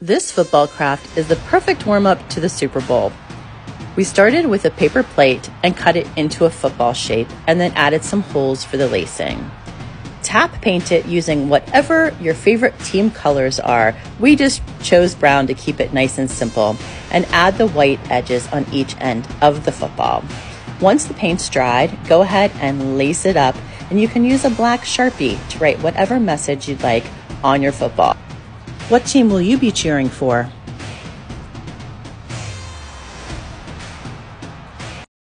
This football craft is the perfect warm up to the Super Bowl. We started with a paper plate and cut it into a football shape and then added some holes for the lacing. Tap paint it using whatever your favorite team colors are. We just chose brown to keep it nice and simple and add the white edges on each end of the football. Once the paint's dried, go ahead and lace it up and you can use a black sharpie to write whatever message you'd like on your football. What team will you be cheering for?